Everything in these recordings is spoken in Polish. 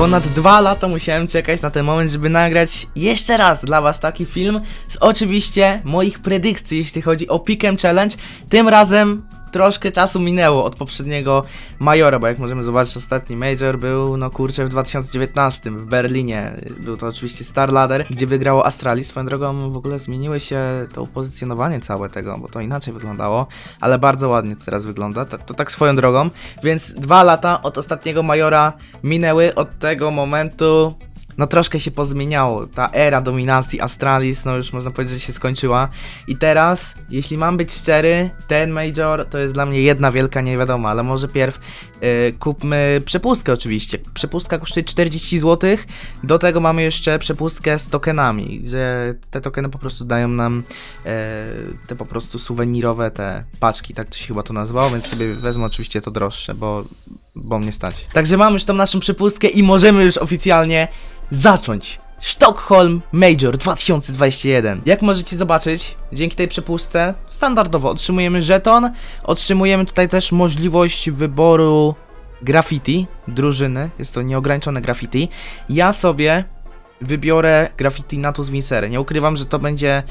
Ponad dwa lata musiałem czekać na ten moment, żeby nagrać jeszcze raz dla was taki film z oczywiście moich predykcji, jeśli chodzi o Pick'em Challenge. Tym razem troszkę czasu minęło od poprzedniego Majora, bo jak możemy zobaczyć, ostatni Major był, no kurczę, w 2019 w Berlinie. Był to oczywiście Star Ladder, gdzie wygrało Astralis. Swoją drogą w ogóle zmieniły się to pozycjonowanie całe tego, bo to inaczej wyglądało, ale bardzo ładnie to teraz wygląda, to, to tak swoją drogą. Więc dwa lata od ostatniego Majora minęły, od tego momentu no troszkę się pozmieniało. Ta era dominacji Astralis, no już można powiedzieć, że się skończyła. I teraz, jeśli mam być szczery, ten Major to jest dla mnie jedna wielka niewiadoma, ale może pierw kupmy przepustkę oczywiście. Przepustka kosztuje 40 zł, do tego mamy jeszcze przepustkę z tokenami, że te tokeny po prostu dają nam yy, te po prostu suwenirowe te paczki, tak to się chyba to nazywało, więc sobie wezmę oczywiście to droższe, bo, bo mnie stać. Także mamy już tą naszą przepustkę i możemy już oficjalnie zacząć. Stockholm Major 2021. Jak możecie zobaczyć, dzięki tej przepustce standardowo otrzymujemy żeton, otrzymujemy tutaj też możliwość wyboru graffiti, drużyny, jest to nieograniczone graffiti. Ja sobie wybiorę graffiti Natus Vincery. Nie ukrywam, że to będzie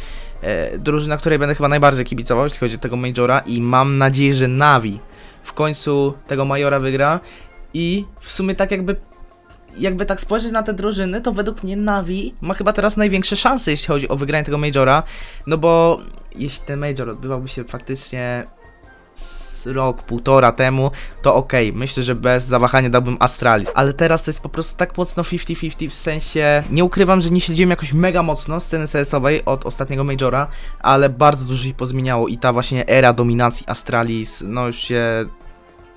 e, drużyna, której będę chyba najbardziej kibicował, jeśli chodzi o tego Majora i mam nadzieję, że Navi w końcu tego Majora wygra i w sumie tak jakby jakby tak spojrzeć na te drużyny, to według mnie Navi ma chyba teraz największe szanse, jeśli chodzi o wygranie tego Majora, no bo jeśli ten Major odbywałby się faktycznie rok, półtora temu, to okej, okay. myślę, że bez zawahania dałbym Astralis, ale teraz to jest po prostu tak mocno 50-50, w sensie nie ukrywam, że nie śledziłem jakoś mega mocno sceny CS-owej od ostatniego Majora, ale bardzo dużo się pozmieniało i ta właśnie era dominacji Astralis, no już się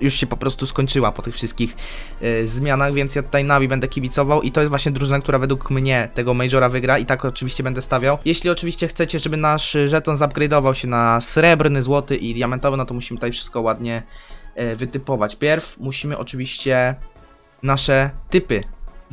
już się po prostu skończyła po tych wszystkich y, zmianach, więc ja tutaj Navi będę kibicował i to jest właśnie drużyna, która według mnie tego Majora wygra i tak oczywiście będę stawiał. Jeśli oczywiście chcecie, żeby nasz żeton zupgrade'ował się na srebrny, złoty i diamentowy, no to musimy tutaj wszystko ładnie y, wytypować. Pierw musimy oczywiście nasze typy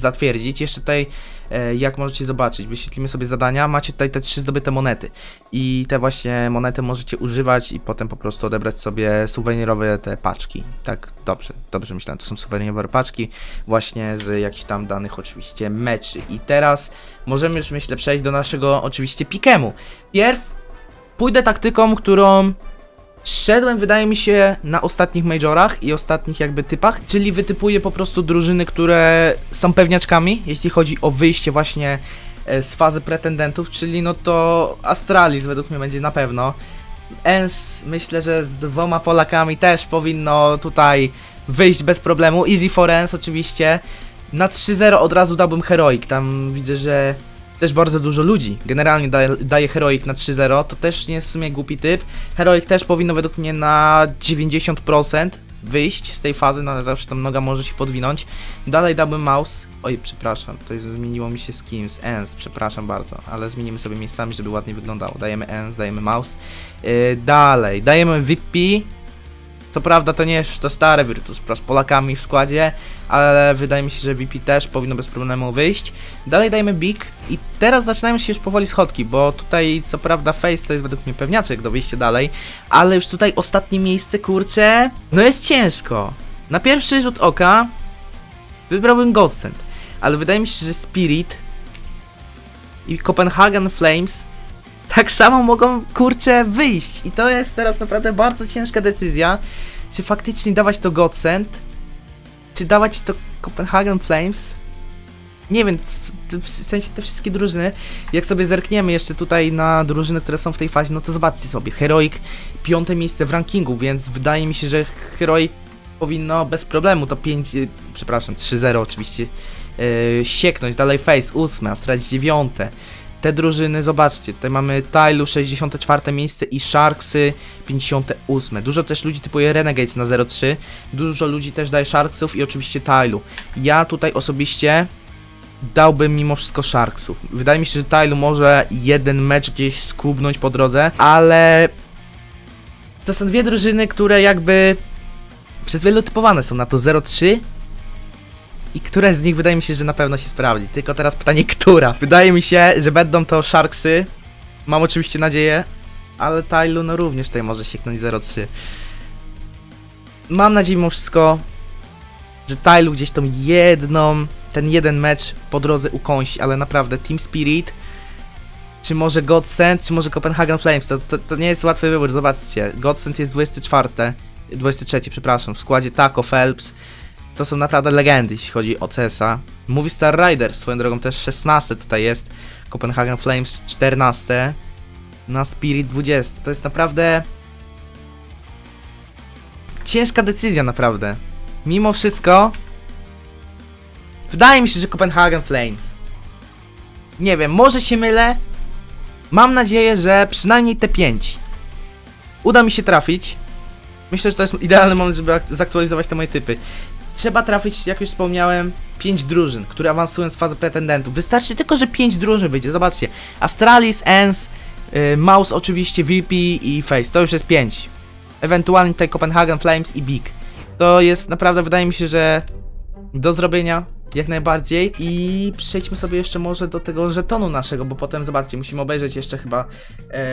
zatwierdzić. Jeszcze tutaj, e, jak możecie zobaczyć, wyświetlimy sobie zadania, macie tutaj te trzy zdobyte monety i te właśnie monety możecie używać i potem po prostu odebrać sobie suwenirowe te paczki. Tak, dobrze, dobrze myślałem, to są suwenirowe paczki właśnie z jakichś tam danych oczywiście meczy. I teraz możemy już myślę przejść do naszego oczywiście pikemu. Pierw pójdę taktyką, którą Szedłem, wydaje mi się, na ostatnich majorach i ostatnich jakby typach, czyli wytypuję po prostu drużyny, które są pewniaczkami, jeśli chodzi o wyjście właśnie e, z fazy pretendentów, czyli no to Astralis według mnie będzie na pewno. Ens myślę, że z dwoma Polakami też powinno tutaj wyjść bez problemu. Easy for Ens oczywiście. Na 3-0 od razu dałbym Heroic, tam widzę, że też bardzo dużo ludzi generalnie daje, daje Heroic na 3-0, to też nie jest w sumie głupi typ. Heroic też powinno według mnie na 90% wyjść z tej fazy, no ale zawsze tam noga może się podwinąć. Dalej dałbym mouse. Oj, przepraszam, tutaj zmieniło mi się skin z ENS, przepraszam bardzo, ale zmienimy sobie miejscami, żeby ładnie wyglądało. Dajemy ENS, dajemy mouse. Yy, dalej, dajemy VP, co prawda to nie jest to stare Virtus Pro z Polakami w składzie, ale wydaje mi się, że VP też powinno bez problemu wyjść. Dalej dajmy Big i teraz zaczynają się już powoli schodki, bo tutaj co prawda Face to jest według mnie pewniaczek do wyjścia dalej, ale już tutaj ostatnie miejsce, kurczę, no jest ciężko. Na pierwszy rzut oka wybrałbym Godsend, ale wydaje mi się, że Spirit i Copenhagen Flames tak samo mogą, kurczę, wyjść. I to jest teraz naprawdę bardzo ciężka decyzja. Czy faktycznie dawać to Godsend? Czy dawać to Copenhagen Flames? Nie wiem, w sensie te wszystkie drużyny, jak sobie zerkniemy jeszcze tutaj na drużyny, które są w tej fazie, no to zobaczcie sobie, Heroic piąte miejsce w rankingu, więc wydaje mi się, że Heroic powinno bez problemu to 5, przepraszam, 3-0 oczywiście, yy, sieknąć, dalej Face 8, Astralis 9, te drużyny, zobaczcie, tutaj mamy Tylu 64 miejsce i Sharksy 58. Dużo też ludzi typuje Renegades na 0,3, dużo ludzi też daje Sharksów i oczywiście Tylu. Ja tutaj osobiście dałbym mimo wszystko Sharksów. Wydaje mi się, że Tylu może jeden mecz gdzieś skubnąć po drodze, ale to są dwie drużyny, które jakby przez wielu typowane są na to 0,3 i które z nich wydaje mi się, że na pewno się sprawdzi. Tylko teraz pytanie, która? Wydaje mi się, że będą to Sharksy. Mam oczywiście nadzieję, ale Tylu no również tutaj może sięgnąć 0-3. Mam nadzieję mimo wszystko, że Tylu gdzieś tą jedną ten jeden mecz po drodze ukąsić, ale naprawdę Team Spirit, czy może Godsend, czy może Copenhagen Flames, to, to, to nie jest łatwy wybór, zobaczcie, Godsend jest 24, 23, przepraszam, w składzie Taco, Phelps, to są naprawdę legendy, jeśli chodzi o CSa. Movie Star Riders, swoją drogą też 16 tutaj jest, Copenhagen Flames 14, na Spirit 20, to jest naprawdę ciężka decyzja naprawdę. Mimo wszystko Wydaje mi się, że Copenhagen Flames. Nie wiem, może się mylę. Mam nadzieję, że przynajmniej te 5 uda mi się trafić. Myślę, że to jest idealny moment, żeby zaktualizować te moje typy. Trzeba trafić, jak już wspomniałem, 5 drużyn, które awansują z fazy pretendentów. Wystarczy tylko, że 5 drużyn wyjdzie. Zobaczcie. Astralis, Ens, yy, Mouse oczywiście, VP i Face. To już jest 5. Ewentualnie tutaj Copenhagen Flames i Big. To jest naprawdę, wydaje mi się, że do zrobienia jak najbardziej i przejdźmy sobie jeszcze może do tego żetonu naszego, bo potem zobaczcie, musimy obejrzeć jeszcze chyba e,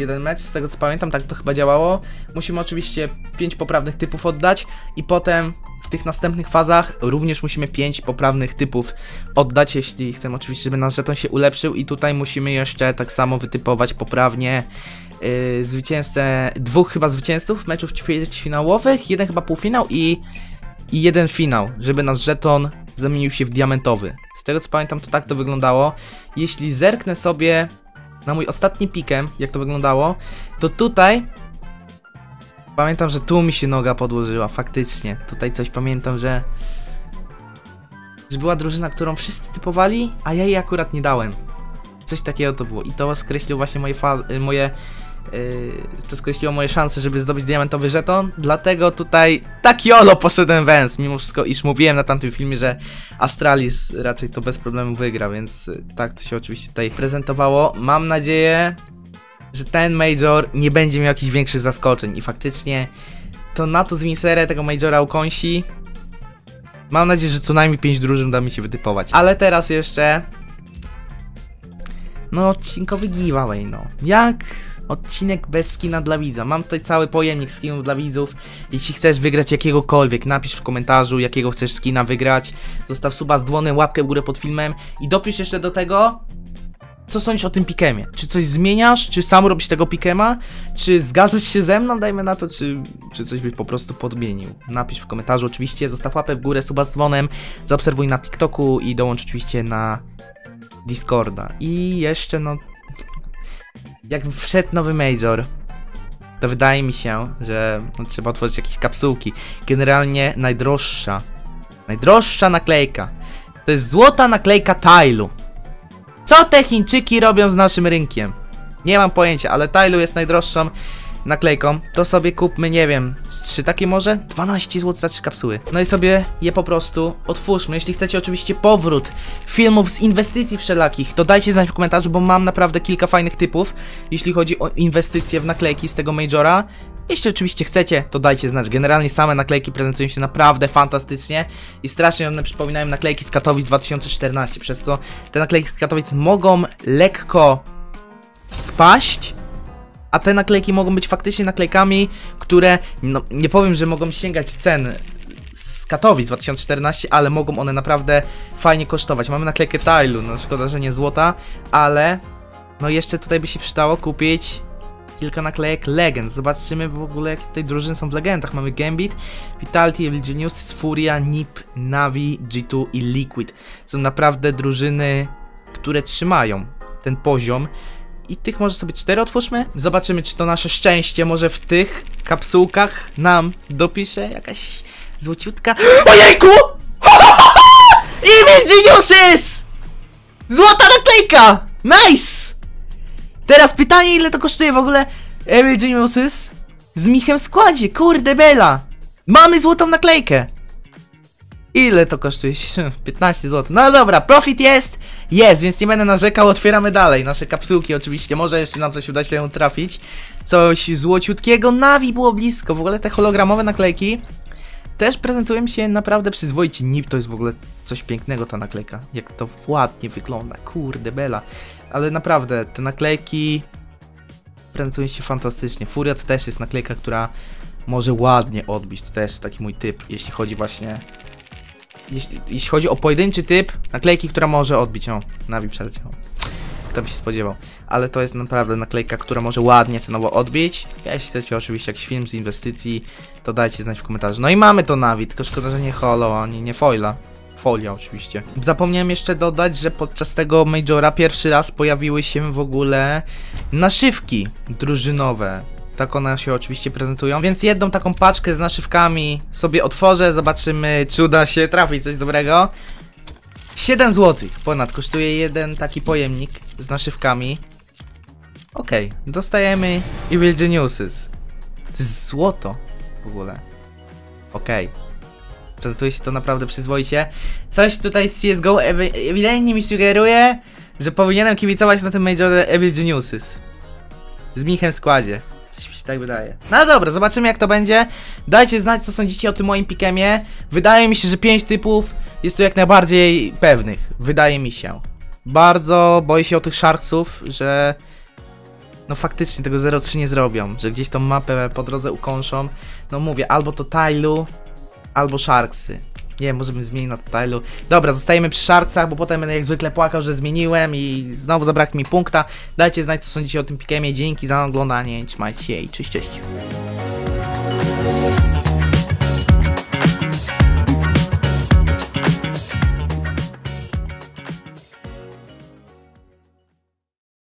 jeden mecz, z tego co pamiętam, tak to chyba działało. Musimy oczywiście 5 poprawnych typów oddać i potem w tych następnych fazach również musimy 5 poprawnych typów oddać, jeśli chcemy oczywiście, żeby nasz żeton się ulepszył i tutaj musimy jeszcze tak samo wytypować poprawnie yy, zwycięzcę, dwóch chyba zwycięzców meczów ćwierćfinałowych, jeden chyba półfinał i i jeden finał, żeby nasz żeton zamienił się w diamentowy. Z tego co pamiętam to tak to wyglądało. Jeśli zerknę sobie na mój ostatni pikem, jak to wyglądało, to tutaj pamiętam, że tu mi się noga podłożyła, faktycznie. Tutaj coś pamiętam, że że była drużyna, którą wszyscy typowali, a ja jej akurat nie dałem. Coś takiego to było i to skreślił właśnie moje, moje to skreśliło moje szanse, żeby zdobyć diamentowy żeton, dlatego tutaj tak jolo poszedłem węz, mimo wszystko, iż mówiłem na tamtym filmie, że Astralis raczej to bez problemu wygra, więc y, tak to się oczywiście tutaj prezentowało. Mam nadzieję, że ten Major nie będzie miał jakichś większych zaskoczeń i faktycznie to na to z Winserę tego Majora ukąsi. Mam nadzieję, że co najmniej 5 drużyn uda mi się wytypować. Ale teraz jeszcze... No, odcinkowy giveaway, no. Jak odcinek bez skina dla widza. Mam tutaj cały pojemnik skinów dla widzów. Jeśli chcesz wygrać jakiegokolwiek, napisz w komentarzu, jakiego chcesz skina wygrać. Zostaw suba z dzwonem, łapkę w górę pod filmem i dopisz jeszcze do tego, co sądzisz o tym pikemie? Czy coś zmieniasz? Czy sam robisz tego pikema? Czy zgadzasz się ze mną, dajmy na to, czy, czy coś byś po prostu podmienił? Napisz w komentarzu oczywiście, zostaw łapę w górę, suba z dzwonem, zaobserwuj na TikToku i dołącz oczywiście na Discorda. I jeszcze no jak wszedł nowy Major, to wydaje mi się, że no, trzeba otworzyć jakieś kapsułki. Generalnie najdroższa, najdroższa naklejka to jest złota naklejka Tailu. Co te Chińczyki robią z naszym rynkiem? Nie mam pojęcia, ale Tailu jest najdroższą naklejką, to sobie kupmy, nie wiem, z 3 takie może? 12 zł za 3 kapsuły. No i sobie je po prostu otwórzmy. Jeśli chcecie oczywiście powrót filmów z inwestycji wszelakich, to dajcie znać w komentarzu, bo mam naprawdę kilka fajnych typów, jeśli chodzi o inwestycje w naklejki z tego Majora. Jeśli oczywiście chcecie, to dajcie znać. Generalnie same naklejki prezentują się naprawdę fantastycznie i strasznie one przypominają naklejki z Katowic 2014, przez co te naklejki z Katowic mogą lekko spaść, a te naklejki mogą być faktycznie naklejkami, które, no nie powiem, że mogą sięgać cen z Katowic 2014, ale mogą one naprawdę fajnie kosztować. Mamy naklejkę Tailu, no szkoda, że nie złota, ale no jeszcze tutaj by się przydało kupić kilka naklejek Legend. Zobaczymy w ogóle jakie tutaj drużyny są w legendach. Mamy Gambit, Vitality, Evil Genius, Furia, Nip, Navi, G2 i Liquid. Są naprawdę drużyny, które trzymają ten poziom i tych może sobie cztery otwórzmy. Zobaczymy, czy to nasze szczęście może w tych kapsułkach nam dopisze jakaś złociutka. Ojejku! Evil Geniuses! Złota naklejka! Nice! Teraz pytanie, ile to kosztuje w ogóle Evil Geniuses z Michem w składzie? Kurde bela! Mamy złotą naklejkę! Ile to kosztuje? 15 zł. No dobra, profit jest! Jest, więc nie będę narzekał, otwieramy dalej. Nasze kapsułki oczywiście, może jeszcze nam coś uda się trafić. Coś złociutkiego, Navi było blisko. W ogóle te hologramowe naklejki też prezentują się naprawdę przyzwoicie. NIP to jest w ogóle coś pięknego ta naklejka. Jak to ładnie wygląda, kurde bela. Ale naprawdę, te naklejki prezentują się fantastycznie. Furia to też jest naklejka, która może ładnie odbić. To też taki mój typ, jeśli chodzi właśnie jeśli, jeśli chodzi o pojedynczy typ naklejki, która może odbić. O, Navi przeleciał. Kto by się spodziewał. Ale to jest naprawdę naklejka, która może ładnie cenowo odbić. Ja, jeśli chcecie oczywiście jakiś film z inwestycji, to dajcie znać w komentarzu. No i mamy to Navi, tylko szkoda, że nie holo, ani nie foila. Folia oczywiście. Zapomniałem jeszcze dodać, że podczas tego Majora pierwszy raz pojawiły się w ogóle naszywki drużynowe. Tak one się oczywiście prezentują. Więc jedną taką paczkę z naszywkami sobie otworzę, zobaczymy czy uda się trafić coś dobrego. 7 zł ponad kosztuje jeden taki pojemnik z naszywkami. Okej, dostajemy Evil Geniuses. Złoto w ogóle. Okej. Prezentuje się to naprawdę przyzwoicie. Coś tutaj z CSGO ewi- ewidentnie mi sugeruje, że powinienem kibicować na tym Majorze Evil Geniuses. Z Michem w składzie. Się tak wydaje. No dobra, zobaczymy jak to będzie. Dajcie znać co sądzicie o tym moim pikemie. Wydaje mi się, że 5 typów jest tu jak najbardziej pewnych. Wydaje mi się. Bardzo boję się o tych Sharksów, że no faktycznie tego 0-3 nie zrobią, że gdzieś tą mapę po drodze ukąszą. No mówię, albo to Tailu, albo Sharksy. Nie wiem, może bym zmienił na Tailu. Dobra, zostajemy przy Sharksach, bo potem będę jak zwykle płakał, że zmieniłem i znowu zabraknie mi punkta. Dajcie znać, co sądzicie o tym pikemie. Dzięki za oglądanie, trzymajcie się i cześć, cześć.